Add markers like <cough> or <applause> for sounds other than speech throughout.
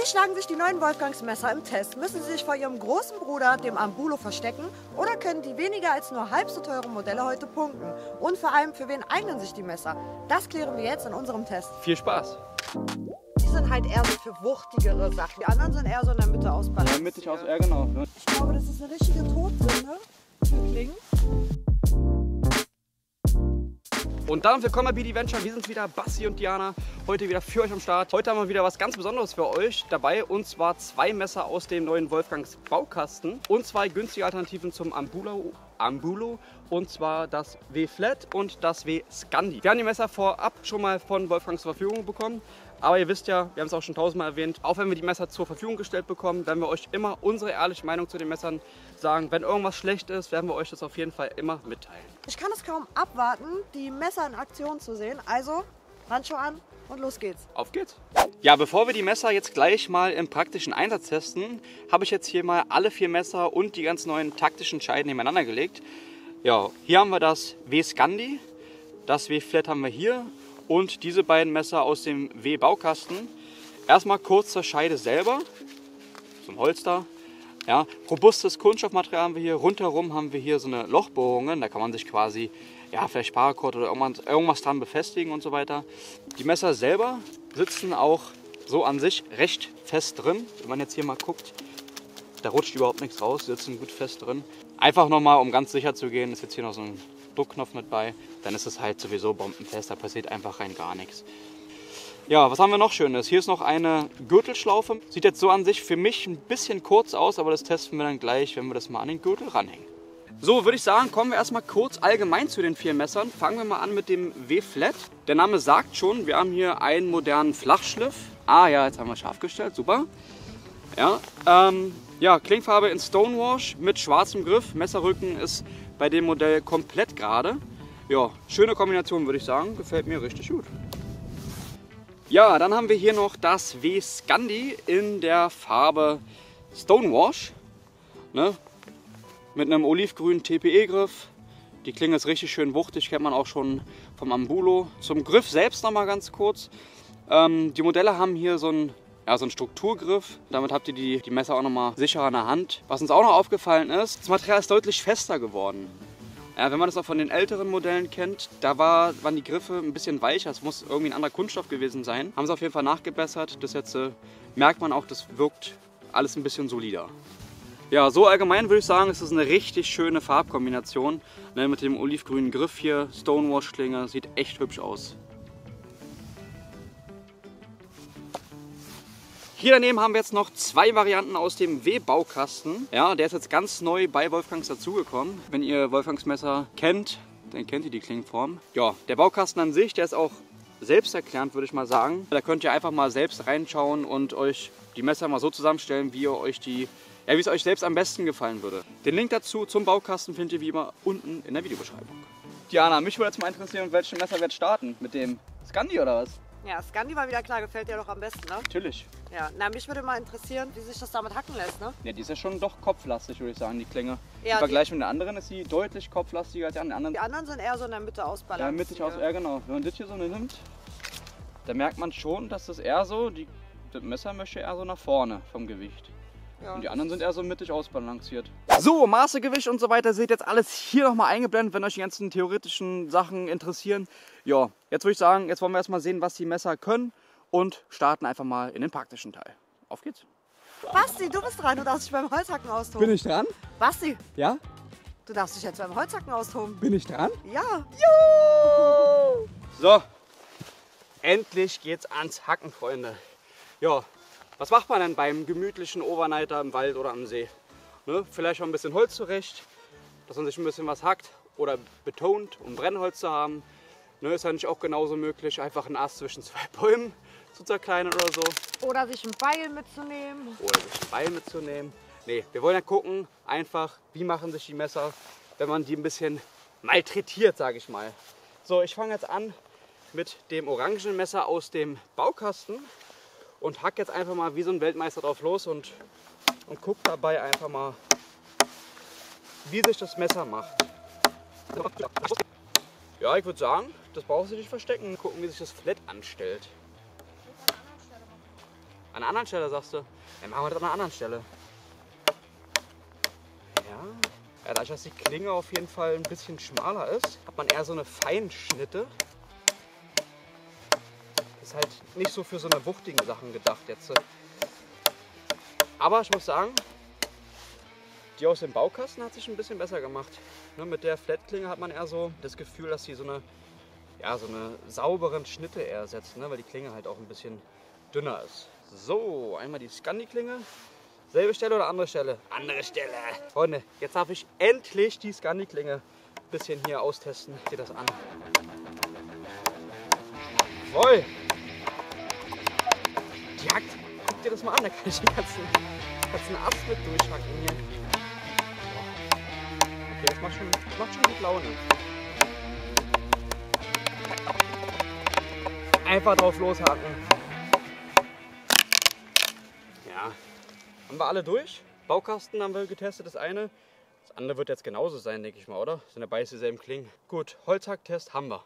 Wie schlagen sich die neuen Wolfgangsmesser im Test? Müssen sie sich vor ihrem großen Bruder, dem Ambulo, verstecken? Oder können die weniger als nur halb so teuren Modelle heute punkten? Und vor allem, für wen eignen sich die Messer? Das klären wir jetzt in unserem Test. Viel Spaß! Die sind halt eher so für wuchtigere Sachen. Die anderen sind eher so in der Mitte ausbalanciert. Ja, mittig aus, ja genau. Ich glaube, das ist eine richtige Todsünde für Klingen. Und dann willkommen bei BD Venture. Wir sind wieder, Bassi und Diana, heute wieder für euch am Start. Heute haben wir wieder was ganz Besonderes für euch dabei und zwar zwei Messer aus dem neuen Wolfgangs Baukasten und zwei günstige Alternativen zum Ambulo, Ambulo und zwar das W-Flat und das W-Scandi. Wir haben die Messer vorab schon mal von Wolfgangs zur Verfügung bekommen. Aber ihr wisst ja, wir haben es auch schon tausendmal erwähnt, auch wenn wir die Messer zur Verfügung gestellt bekommen, werden wir euch immer unsere ehrliche Meinung zu den Messern sagen. Wenn irgendwas schlecht ist, werden wir euch das auf jeden Fall immer mitteilen. Ich kann es kaum abwarten, die Messer in Aktion zu sehen. Also, Handschuhe an und los geht's. Auf geht's! Ja, bevor wir die Messer jetzt gleich mal im praktischen Einsatz testen, habe ich jetzt hier mal alle vier Messer und die ganz neuen taktischen Scheiden nebeneinander gelegt. Ja, hier haben wir das W-Scandi, das W-Flat haben wir hier und diese beiden Messer aus dem W-Baukasten. Erstmal kurz zur Scheide selber, zum Holster. Ja, robustes Kunststoffmaterial haben wir hier. Rundherum haben wir hier so eine Lochbohrungen. Da kann man sich quasi ja, vielleicht Paracord oder irgendwas, dran befestigen und so weiter. Die Messer selber sitzen auch so an sich recht fest drin. Wenn man jetzt hier mal guckt, da rutscht überhaupt nichts raus, sitzen gut fest drin. Einfach nochmal, um ganz sicher zu gehen, ist jetzt hier noch so ein Druckknopf mit bei. Dann ist es halt sowieso bombenfest, da passiert einfach rein gar nichts. Ja, was haben wir noch Schönes? Hier ist noch eine Gürtelschlaufe. Sieht jetzt so an sich für mich ein bisschen kurz aus, aber das testen wir dann gleich, wenn wir das mal an den Gürtel ranhängen. So, würde ich sagen, kommen wir erstmal kurz allgemein zu den vier Messern. Fangen wir mal an mit dem W-Flat. Der Name sagt schon, wir haben hier einen modernen Flachschliff. Ah ja, jetzt haben wir scharf gestellt, super. Ja, ähm, ja, Klingfarbe in Stonewash mit schwarzem Griff. Messerrücken ist bei dem Modell komplett gerade. Ja, schöne Kombination würde ich sagen. Gefällt mir richtig gut. Ja, dann haben wir hier noch das W-Scandi in der Farbe Stonewash. Ne? Mit einem olivgrünen TPE-Griff. Die Klinge ist richtig schön wuchtig, kennt man auch schon vom Ambulo. Zum Griff selbst noch mal ganz kurz. Ähm, die Modelle haben hier so einen, ja, so einen Strukturgriff. Damit habt ihr die, die Messer auch noch mal sicherer in der Hand. Was uns auch noch aufgefallen ist, das Material ist deutlich fester geworden. Ja, wenn man das auch von den älteren Modellen kennt, da war, waren die Griffe ein bisschen weicher. Es muss irgendwie ein anderer Kunststoff gewesen sein. Haben sie auf jeden Fall nachgebessert. Das jetzt äh, merkt man auch, das wirkt alles ein bisschen solider. Ja, so allgemein würde ich sagen, es ist eine richtig schöne Farbkombination. Ne, mit dem olivgrünen Griff hier, Stonewash-Klinge, sieht echt hübsch aus. Hier daneben haben wir jetzt noch zwei Varianten aus dem W-Baukasten. Ja, der ist jetzt ganz neu bei Wolfgangs dazugekommen. Wenn ihr Wolfgangs Messer kennt, dann kennt ihr die Klingenform. Ja, der Baukasten an sich, der ist auch selbsterklärend, würde ich mal sagen. Da könnt ihr einfach mal selbst reinschauen und euch die Messer mal so zusammenstellen, wie ihr euch die ja, wie es euch selbst am besten gefallen würde. Den Link dazu zum Baukasten findet ihr wie immer unten in der Videobeschreibung. Diana, mich würde jetzt mal interessieren, mit welchem Messer wir jetzt starten? Mit dem Scandi oder was? Ja, Scandi war wieder klar, gefällt dir doch am besten, ne? Natürlich. Ja, na, mich würde mal interessieren, wie sich das damit hacken lässt, ne? Ja, die ist ja schon doch kopflastig, würde ich sagen, die Klinge. Ja, Im Vergleich mit der anderen ist sie deutlich kopflastiger als die anderen. Die anderen sind eher so in der Mitte Ja, ausbalanciert. mittig aus, ja genau. Wenn man das hier so nimmt, da merkt man schon, dass das eher so, die, das Messer möchte eher so nach vorne vom Gewicht. Ja. Und die anderen sind eher so mittig ausbalanciert. So, Maße, Gewicht und so weiter seht jetzt alles hier nochmal eingeblendet, wenn euch die ganzen theoretischen Sachen interessieren. Ja, jetzt würde ich sagen, jetzt wollen wir erstmal sehen, was die Messer können und starten einfach mal in den praktischen Teil. Auf geht's. Basti, du bist dran, du darfst dich beim Holzhacken austoben. ich dran? Basti, Ja? du darfst dich jetzt beim Holzhacken austoben. Bin ich dran? Ja. So, endlich geht's ans Hacken, Freunde. Ja, was macht man denn beim gemütlichen Overnighter im Wald oder am See? Ne? Vielleicht mal ein bisschen Holz zurecht, dass man sich ein bisschen was hackt oder betont, um Brennholz zu haben. Ne, ist ja nicht auch genauso möglich, einfach einen Ast zwischen zwei <laughs> Bäumen zu zerkleinern oder so. Oder sich ein Beil mitzunehmen. Oder sich einen Beil mitzunehmen. Nee, wir wollen ja gucken, einfach, wie machen sich die Messer, wenn man die ein bisschen malträtiert, sage ich mal. So, ich fange jetzt an mit dem orangen Messer aus dem Baukasten und hack jetzt einfach mal wie so ein Weltmeister drauf los und, und guck dabei einfach mal, wie sich das Messer macht. Ja, ich würde sagen, das brauchst du nicht verstecken. Gucken, wie sich das Flat anstellt. An einer anderen Stelle sagst du. Dann machen wir das an einer anderen Stelle. Ja. ja dadurch, dass die Klinge auf jeden Fall ein bisschen schmaler ist, hat man eher so eine Feinschnitte. Ist halt nicht so für so eine wuchtigen Sachen gedacht jetzt. Aber ich muss sagen, die aus dem Baukasten hat sich ein bisschen besser gemacht. Ne, mit der Flatklinge hat man eher so das Gefühl, dass sie so eine, ja, so eine sauberen Schnitte eher setzt, ne, weil die Klinge halt auch ein bisschen dünner ist. So, einmal die Scandi-Klinge. Selbe Stelle oder andere Stelle? Andere Stelle. Freunde, jetzt darf ich endlich die Scandi-Klinge ein bisschen hier austesten. Seht das an. Voll. Die hackt. Guck dir das mal an, da kann ich den ganzen, ganzen Ast mit durchhacken hier. Okay, das macht schon, macht schon gut Laune. Einfach drauf loshaken. Haben wir alle durch. Baukasten haben wir getestet, das eine. Das andere wird jetzt genauso sein, denke ich mal, oder? Sind ja beides dieselben Klingen. Gut, Holzhacktest haben wir.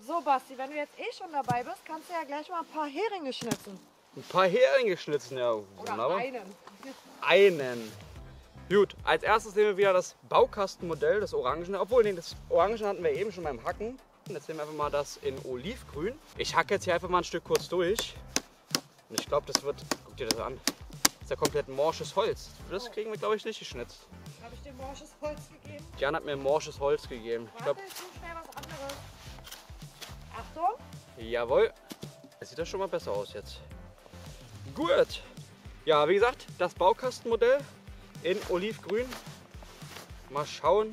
So, Basti, wenn du jetzt eh schon dabei bist, kannst du ja gleich mal ein paar Heringe schnitzen. Ein paar Heringe schnitzen, ja. Oder Wunderbar. einen. einen. Gut, als erstes nehmen wir wieder das Baukastenmodell, das Orangen. Obwohl, nee, das Orangen hatten wir eben schon beim Hacken. Jetzt nehmen wir einfach mal das in Olivgrün. Ich hacke jetzt hier einfach mal ein Stück kurz durch. Und ich glaube, das wird, guck dir das an, ja komplett morsches Holz. Das kriegen wir, glaube ich, nicht geschnitzt. Habe ich dir morsches Holz gegeben? Jan hat mir morsches Holz gegeben. Ich Warte, ich tue schnell was anderes. Achtung. jawohl. Das sieht doch schon mal besser aus jetzt. Gut. Ja, wie gesagt, das Baukastenmodell in Olivgrün. Mal schauen,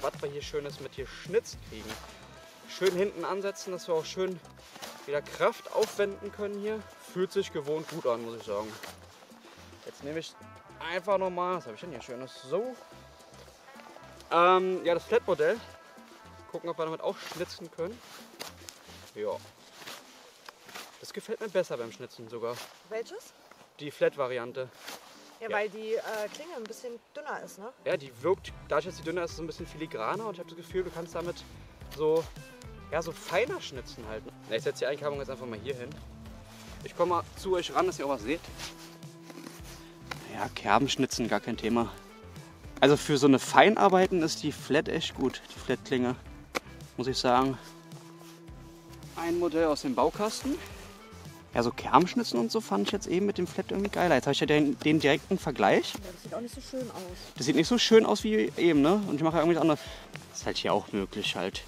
was wir hier Schönes mit hier schnitzt kriegen. Schön hinten ansetzen, dass wir auch schön wieder Kraft aufwenden können hier. Fühlt sich gewohnt gut an, muss ich sagen. Jetzt nehme ich einfach nochmal, was habe ich denn hier Schönes? So. Ähm, ja, das Flat-Modell. Gucken, ob wir damit auch schnitzen können. Ja. Das gefällt mir besser beim Schnitzen sogar. Welches? Die Flat-Variante. Ja, Ja. weil die äh, Klinge ein bisschen dünner ist, ne? Ja, die wirkt, dadurch, dass sie dünner ist, so ein bisschen filigraner und ich habe das Gefühl, du kannst damit so, ja, so feiner schnitzen halt. Ja, ich setze die Einkabelung jetzt einfach mal hier hin. Ich komme mal zu euch ran, dass ihr auch was seht. Ja, Kerben schnitzen, gar kein Thema. Also für so eine Feinarbeiten ist die Flat echt gut, die Flat-Klinge, muss ich sagen. Ein Modell aus dem Baukasten. Ja, so Kerbenschnitzen und so fand ich jetzt eben mit dem Flat irgendwie geiler. Jetzt habe ich ja den, den direkten Vergleich. Ja, das sieht auch nicht so schön aus. Das sieht nicht so schön aus wie eben, ne? Und ich mache ja irgendwie. Das ist halt hier auch möglich, halt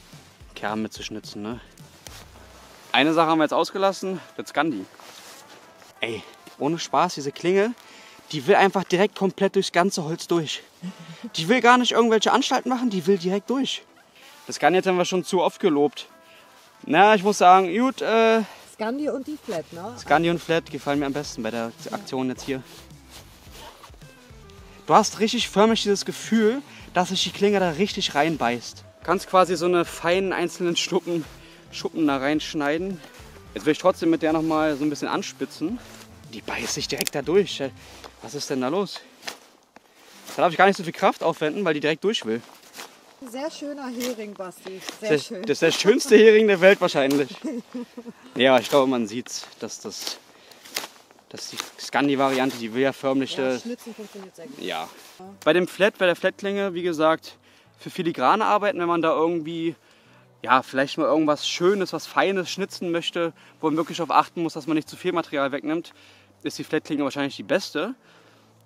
Kerben mitzuschnitzen, ne? Eine Sache haben wir jetzt ausgelassen, das Scandi. Ey, ohne Spaß, diese Klinge, die will einfach direkt komplett durchs ganze Holz durch. Die will gar nicht irgendwelche Anstalten machen, die will direkt durch. Das Scandi jetzt haben wir schon zu oft gelobt. Na, ich muss sagen, gut, äh, Scandi und die Flat, ne? Scandi und Flat gefallen mir am besten bei der Aktion jetzt hier. Du hast richtig förmlich dieses Gefühl, dass sich die Klinge da richtig reinbeißt. Du kannst quasi so eine feinen einzelnen Schuppen, Schuppen da reinschneiden. Jetzt will ich trotzdem mit der nochmal so ein bisschen anspitzen. Die beißt sich direkt da durch. Was ist denn da los? Da darf ich gar nicht so viel Kraft aufwenden, weil die direkt durch will. Sehr schöner Hering, Basti. Sehr Das, schön. das ist der schönste Hering der Welt wahrscheinlich. <laughs> Ja, ich glaube, man sieht, dass das dass die Scandi-Variante, die will ja förmlich. ja, äh, Schnitzen funktioniert sehr gut. ja. Bei dem Flat, bei der Flatklinge, wie gesagt, für filigrane Arbeiten, wenn man da irgendwie, ja, vielleicht mal irgendwas Schönes, was Feines schnitzen möchte, wo man wirklich darauf achten muss, dass man nicht zu viel Material wegnimmt, ist die Flatklinge wahrscheinlich die beste.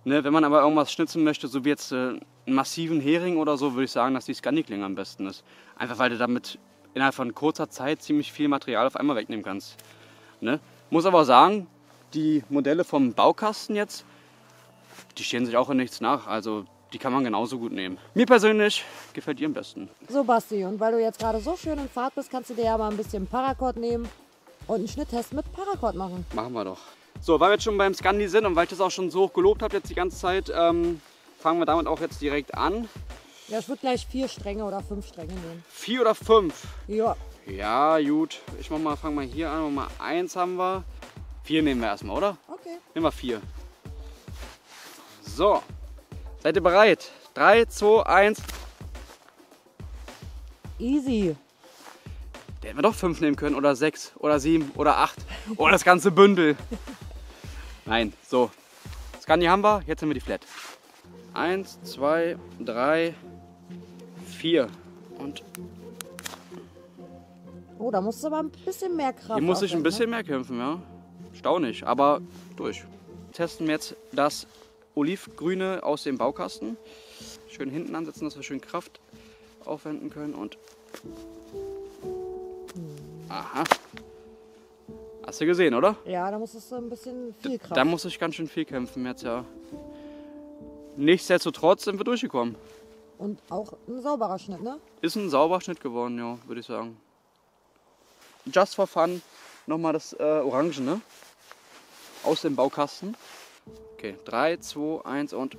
Ne, wenn man aber irgendwas schnitzen möchte, so wie jetzt äh, einen massiven Hering oder so, würde ich sagen, dass die Scandi-Klinge am besten ist. Einfach weil du damit innerhalb von kurzer Zeit ziemlich viel Material auf einmal wegnehmen kannst. Ne? Muss aber sagen, die Modelle vom Baukasten jetzt, die stehen sich auch in nichts nach. Also die kann man genauso gut nehmen. Mir persönlich gefällt die am besten. So, Basti, und weil du jetzt gerade so schön in Fahrt bist, kannst du dir ja mal ein bisschen Paracord nehmen und einen Schnitttest mit Paracord machen. Machen wir doch. So, weil wir jetzt schon beim Scandi sind und weil ich das auch schon so hoch gelobt habe jetzt die ganze Zeit, ähm, fangen wir damit auch jetzt direkt an. Ja, ich würde gleich vier Stränge oder fünf Stränge nehmen. Vier oder fünf? Ja, Ja, gut. Ich mach mal, fang mal hier an. Mal eins haben wir. Vier nehmen wir erstmal, oder? okay. Nehmen wir vier. So. Seid ihr bereit? Drei, zwei, eins. Easy. Der hätten wir doch fünf nehmen können oder sechs oder sieben oder acht oder das ganze Bündel. <laughs> Nein, so. Scandi haben wir, jetzt haben wir die Flat. Eins, zwei, drei, vier. Und Oh, da musst du aber ein bisschen mehr Kraft hier muss ich ein aufwenden, bisschen mehr kämpfen, ja. Staunig, aber durch. Testen wir jetzt das Olivgrüne aus dem Baukasten. Schön hinten ansetzen, dass wir schön Kraft aufwenden können und. Aha. Hast du gesehen, oder? Ja, da musstest du ein bisschen viel Kraft. Da muss ich ganz schön viel kämpfen jetzt, ja. Nichtsdestotrotz sind wir durchgekommen. Und auch ein sauberer Schnitt, ne? Ist ein sauberer Schnitt geworden, ja, würde ich sagen. Just for fun, nochmal das äh, Orange, ne? Aus dem Baukasten. Okay, 3, 2, 1 und.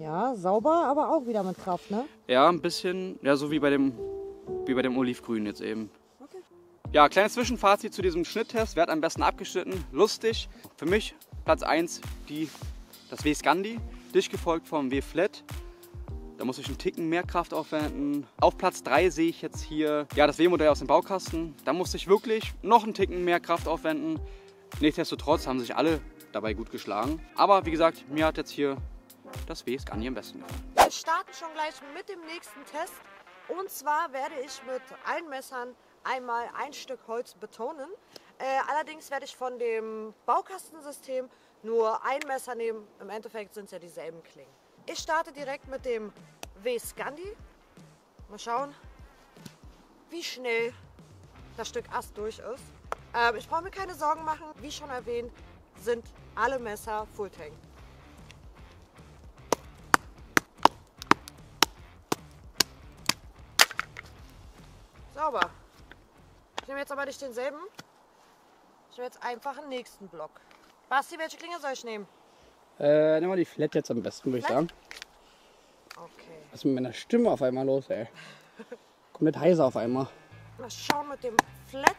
Ja, sauber, aber auch wieder mit Kraft, ne? Ja, ein bisschen, ja, so wie bei dem, wie bei dem Olivgrün jetzt eben. Ja, kleines Zwischenfazit zu diesem Schnitttest. Wer hat am besten abgeschnitten? Lustig. Für mich Platz 1 die, das W Scandi, dicht gefolgt vom W Flat. Da muss ich einen Ticken mehr Kraft aufwenden. Auf Platz 3 sehe ich jetzt hier ja, das W-Modell aus dem Baukasten. Da musste ich wirklich noch einen Ticken mehr Kraft aufwenden. Nichtsdestotrotz haben sich alle dabei gut geschlagen. Aber wie gesagt, mir hat jetzt hier das W Scandi am besten gefallen. Wir starten schon gleich mit dem nächsten Test. Und zwar werde ich mit allen Messern einmal ein Stück Holz betonen. Äh, allerdings werde ich von dem Baukastensystem nur ein Messer nehmen. Im Endeffekt sind es ja dieselben Klingen. Ich starte direkt mit dem W Scandi. Mal schauen, wie schnell das Stück Ast durch ist. Ähm, ich brauche mir keine Sorgen machen. Wie schon erwähnt, sind alle Messer Full Tank. Sauber. Ich nehme jetzt aber nicht denselben. Ich nehme jetzt einfach einen nächsten Block. Basti, welche Klinge soll ich nehmen? Äh, nehmen wir die Flat jetzt am besten, würde ich Flat? sagen. Okay. Was ist mit meiner Stimme auf einmal los, ey? Komplett heiser auf einmal. Mal schauen mit dem Flat.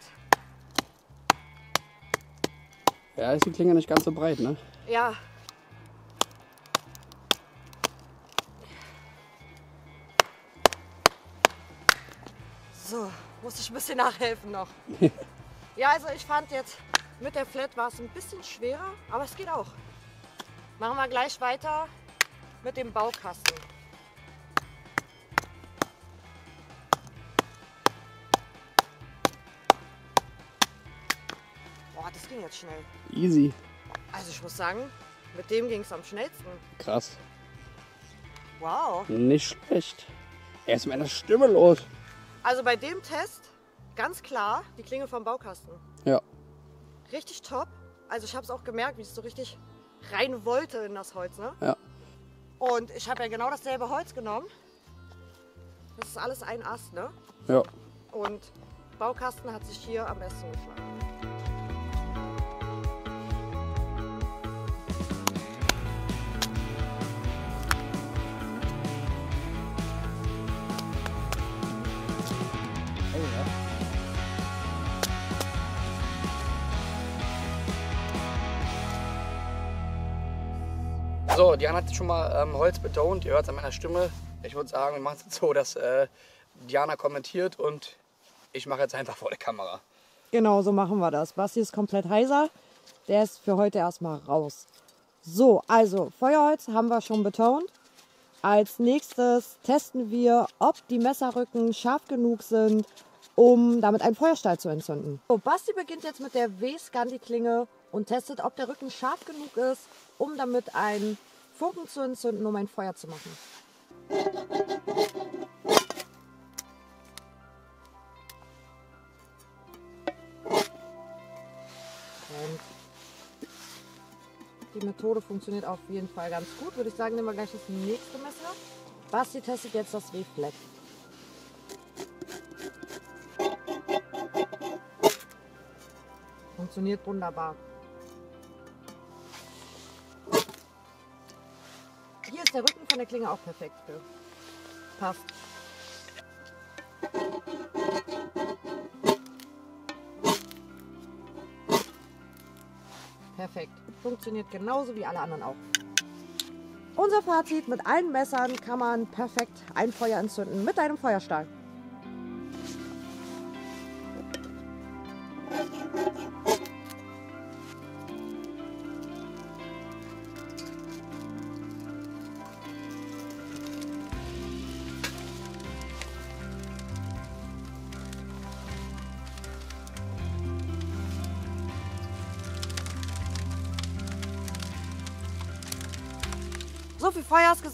Ja, ist die Klinge nicht ganz so breit, ne? Ja. So, muss ich ein bisschen nachhelfen noch. <laughs> ja, also ich fand jetzt mit der Flat war es ein bisschen schwerer, aber es geht auch. Machen wir gleich weiter mit dem Baukasten. Boah, das ging jetzt schnell. Easy. Also ich muss sagen, mit dem ging es am schnellsten. Krass. Wow. Nicht schlecht. Er ist mit meiner Stimme los. Also bei dem Test ganz klar die Klinge vom Baukasten. Ja. Richtig top. Also ich habe es auch gemerkt, wie es so richtig rein wollte in das Holz. Ne? Ja. Und ich habe ja genau dasselbe Holz genommen. Das ist alles ein Ast, ne? Ja. Und Baukasten hat sich hier am besten geschlagen. So, Diana hat schon mal ähm, Holz betont. Ihr hört es an meiner Stimme. Ich würde sagen, wir machen es jetzt so, dass äh, Diana kommentiert und ich mache jetzt einfach vor der Kamera. Genau, so machen wir das. Basti ist komplett heiser. Der ist für heute erstmal raus. So, also Feuerholz haben wir schon betont. Als nächstes testen wir, ob die Messerrücken scharf genug sind, um damit einen Feuerstahl zu entzünden. So, Basti beginnt jetzt mit der W-Scandi-Klinge und testet, ob der Rücken scharf genug ist, um damit einen Funken zu entzünden, um ein Feuer zu machen. Und die Methode funktioniert auf jeden Fall ganz gut. Würde ich sagen, nehmen wir gleich das nächste Messer. Basti testet jetzt das W-Flat. Funktioniert wunderbar. von der Klinge auch perfekt für. Passt. Perfekt. Funktioniert genauso wie alle anderen auch. Unser Fazit, mit allen Messern kann man perfekt ein Feuer entzünden mit einem Feuerstahl.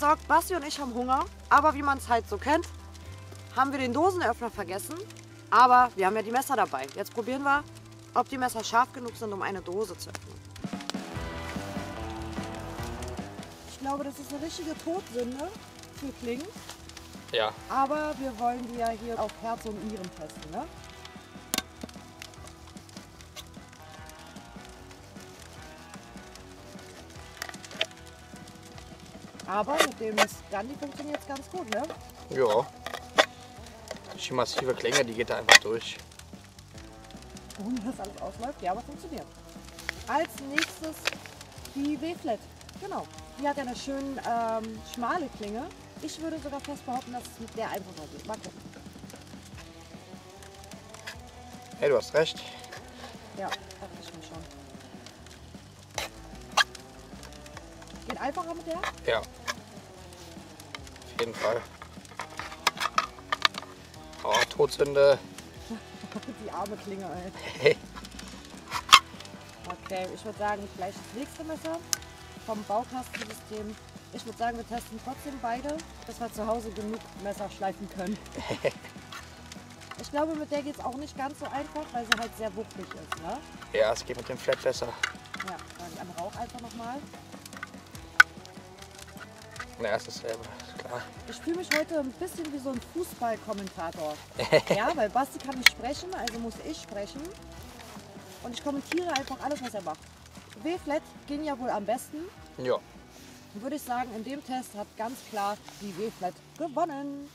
Gesorgt, Basti und ich haben Hunger. Aber wie man es halt so kennt, haben wir den Dosenöffner vergessen. Aber wir haben ja die Messer dabei. Jetzt probieren wir, ob die Messer scharf genug sind, um eine Dose zu öffnen. Ich glaube, das ist eine richtige Todsünde für Klingen. Ja. Aber wir wollen die ja hier auf Herz und Nieren testen, ne? Aber mit dem Scandi funktioniert es ganz gut, ne? Ja. Die massive Klinge, die geht da einfach durch. Ohne dass alles ausläuft, ja, aber funktioniert. Als nächstes die W-Flat. Genau. Die hat ja eine schön ähm, schmale Klinge. Ich würde sogar fest behaupten, dass es mit der einfacher geht. Mal gucken. Hey, du hast recht. Ja, dachte ich mir schon. Geht einfacher mit der? Ja. Jeden Fall. Oh, Todsünde. <laughs> Die arme Klinge, ey. Hey. Okay, ich würde sagen, vielleicht das nächste Messer vom Baukastensystem. Ich würde sagen, wir testen trotzdem beide, dass wir zu Hause genug Messer schleifen können. <laughs> Ich glaube, mit der geht es auch nicht ganz so einfach, weil sie halt sehr wuchtig ist. Ne? Ja, es geht mit dem Flat besser. Ja, dann die andere auch einfach nochmal. Ja, ist dasselbe. Ich fühle mich heute ein bisschen wie so ein Fußballkommentator. <laughs> ja, weil Basti kann nicht sprechen, also muss ich sprechen. Und ich kommentiere einfach alles, was er macht. W-Flat ging ja wohl am besten. Ja. Würde ich sagen, in dem Test hat ganz klar die W-Flat gewonnen.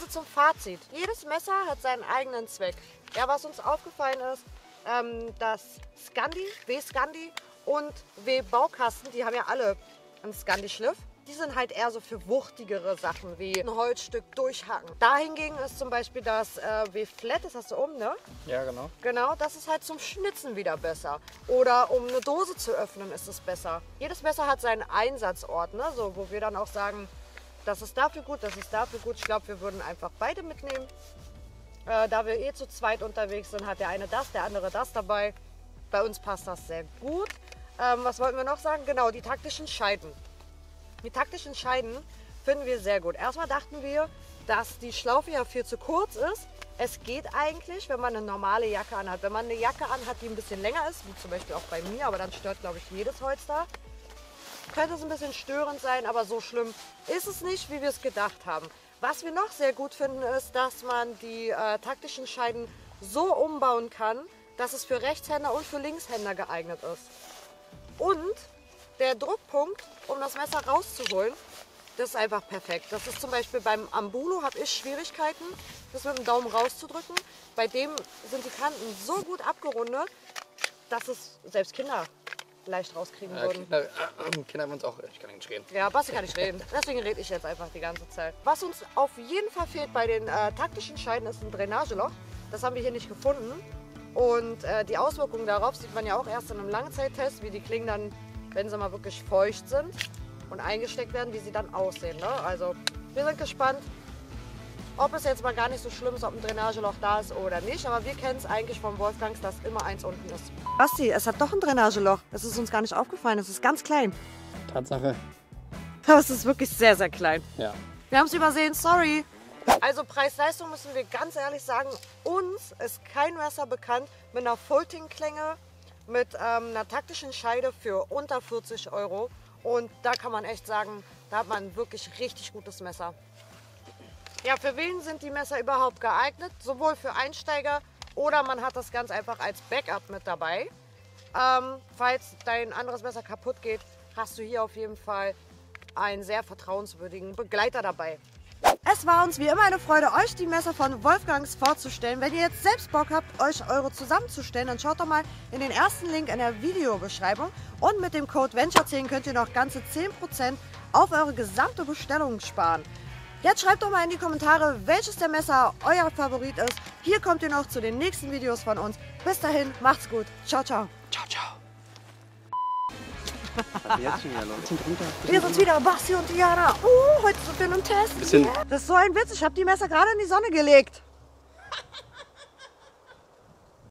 Also zum Fazit. Jedes Messer hat seinen eigenen Zweck. Ja, was uns aufgefallen ist, ähm, dass Scandi, W-Scandi und W-Baukasten, die haben ja alle einen Scandi-Schliff. Die sind halt eher so für wuchtigere Sachen, wie ein Holzstück durchhacken. Dahingegen ist zum Beispiel das äh, W-Flat, das hast du um, ne? Ja, genau. Genau, das ist halt zum Schnitzen wieder besser. Oder um eine Dose zu öffnen, ist es besser. Jedes Messer hat seinen Einsatzort, ne? so, wo wir dann auch sagen, das ist dafür gut, das ist dafür gut. Ich glaube, wir würden einfach beide mitnehmen. Äh, da wir eh zu zweit unterwegs sind, hat der eine das, der andere das dabei. Bei uns passt das sehr gut. Ähm, was wollten wir noch sagen? Genau, die taktischen Scheiden. Die taktischen Scheiden finden wir sehr gut. Erstmal dachten wir, dass die Schlaufe ja viel zu kurz ist. Es geht eigentlich, wenn man eine normale Jacke anhat. Wenn man eine Jacke anhat, die ein bisschen länger ist, wie zum Beispiel auch bei mir, aber dann stört, glaube ich, jedes Holz da, könnte es ein bisschen störend sein, aber so schlimm ist es nicht, wie wir es gedacht haben. Was wir noch sehr gut finden, ist, dass man die äh, taktischen Scheiden so umbauen kann, dass es für Rechtshänder und für Linkshänder geeignet ist. Und der Druckpunkt, um das Messer rauszuholen, das ist einfach perfekt. Das ist zum Beispiel beim Ambulo habe ich Schwierigkeiten, das mit dem Daumen rauszudrücken. Bei dem sind die Kanten so gut abgerundet, dass es selbst Kinder leicht rauskriegen Äh, würden. Kinder, äh, Kinder haben uns auch. Ich kann nicht reden. Ja, Basti kann nicht reden. Deswegen rede ich jetzt einfach die ganze Zeit. Was uns auf jeden Fall fehlt bei den äh, taktischen Scheiden ist ein Drainageloch. Das haben wir hier nicht gefunden. Und äh, die Auswirkungen darauf sieht man ja auch erst in einem Langzeittest, wie die Klingen dann, wenn sie mal wirklich feucht sind und eingesteckt werden, wie sie dann aussehen. Ne? Also wir sind gespannt, ob es jetzt mal gar nicht so schlimm ist, ob ein Drainageloch da ist oder nicht. Aber wir kennen es eigentlich vom Wolfgangs, dass immer eins unten ist. Basti, es hat doch ein Drainageloch. Es ist uns gar nicht aufgefallen. Es ist ganz klein. Tatsache. <laughs> Aber es ist wirklich sehr, sehr klein. Ja. Wir haben es übersehen, sorry. Also Preis-Leistung müssen wir ganz ehrlich sagen, uns ist kein Messer bekannt mit einer Fulting-Klinge, mit ähm, einer taktischen Scheide für unter 40 Euro. Und da kann man echt sagen, da hat man ein wirklich richtig gutes Messer. Ja, für wen sind die Messer überhaupt geeignet? Sowohl für Einsteiger oder man hat das ganz einfach als Backup mit dabei. Ähm, falls dein anderes Messer kaputt geht, hast du hier auf jeden Fall einen sehr vertrauenswürdigen Begleiter dabei. Es war uns wie immer eine Freude, euch die Messer von Wolfgangs vorzustellen. Wenn ihr jetzt selbst Bock habt, euch eure zusammenzustellen, dann schaut doch mal in den ersten Link in der Videobeschreibung. Und mit dem Code VENTURE10 könnt ihr noch ganze 10% auf eure gesamte Bestellung sparen. Jetzt schreibt doch mal in die Kommentare, welches der Messer euer Favorit ist. Hier kommt ihr noch zu den nächsten Videos von uns. Bis dahin, macht's gut. Ciao, ciao. Ciao, ciao. <laughs> Jetzt schon wieder los. Bisschen drunter. Wir sind wieder, Basti und Diana. Uh, heute sind wir in einem Test. Bisschen- Das ist so ein Witz. Ich habe die Messer gerade in die Sonne gelegt.